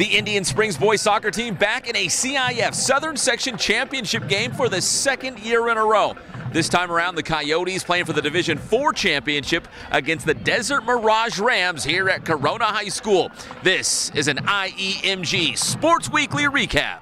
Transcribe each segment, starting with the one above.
The Indian Springs boys soccer team back in a CIF Southern Section Championship game for the second year in a row. This time around, the Coyotes playing for the Division Four championship against the Desert Mirage Rams here at Corona High School. This is an IEMG Sports Weekly recap.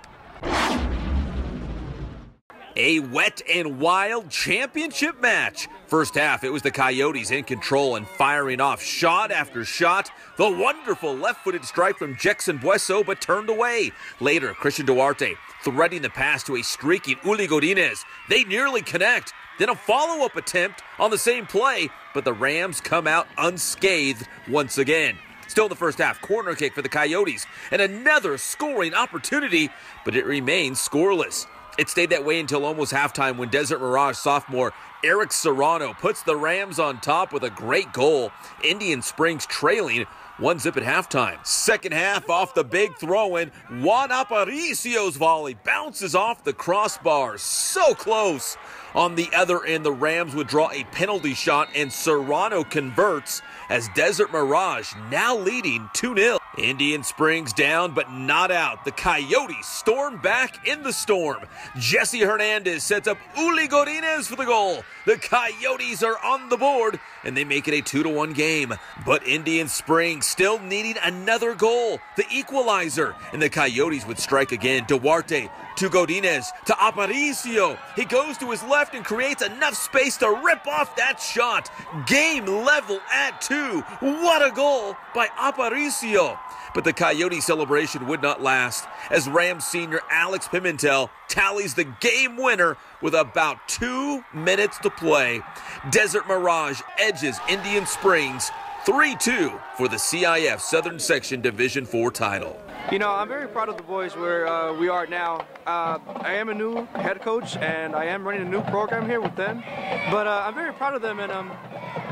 A wet and wild championship match. First half, it was the Coyotes in control and firing off shot after shot. The wonderful left footed strike from Jackson Bueso, but turned away. Later, Christian Duarte threading the pass to a streaking Uli Godinez. They nearly connect. Then a follow up attempt on the same play, but the Rams come out unscathed once again. Still in the first half, corner kick for the Coyotes, and another scoring opportunity, but it remains scoreless. It stayed that way until almost halftime when Desert Mirage sophomore Eric Serrano puts the Rams on top with a great goal. Indian Springs trailing one zip at halftime. Second half off the big throw in. Juan Aparicio's volley bounces off the crossbar. So close. On the other end, the Rams would draw a penalty shot, and Serrano converts as Desert Mirage now leading 2 0. Indian Springs down, but not out. The Coyotes storm back in the storm. Jesse Hernandez sets up Uli Godinez for the goal. The Coyotes are on the board, and they make it a 2 to 1 game. But Indian Springs still needing another goal, the equalizer, and the Coyotes would strike again. Duarte to Godinez, to Aparicio. He goes to his left and creates enough space to rip off that shot. Game level at two. What a goal by Aparicio. But the Coyote celebration would not last as Rams senior Alex Pimentel tallies the game winner with about two minutes to play. Desert Mirage edges Indian Springs 3 2 for the CIF Southern Section Division 4 title. You know, I'm very proud of the boys where uh, we are now. Uh, I am a new head coach and I am running a new program here with them. But uh, I'm very proud of them and um,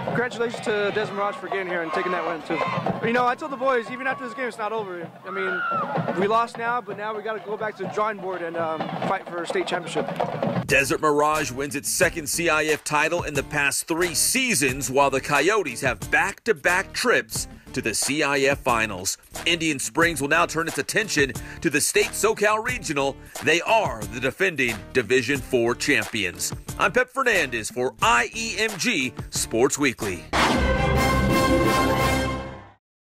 congratulations to Desert Mirage for getting here and taking that win too. You know, I told the boys even after this game it's not over. I mean, we lost now, but now we got to go back to the drawing board and um, fight for a state championship. Desert Mirage wins its second CIF title in the past three seasons, while the Coyotes have back-to-back trips to the CIF Finals. Indian Springs will now turn its attention to the state SoCal Regional. They are the defending Division 4 champions. I'm Pep Fernandez for IEMG Sports Weekly.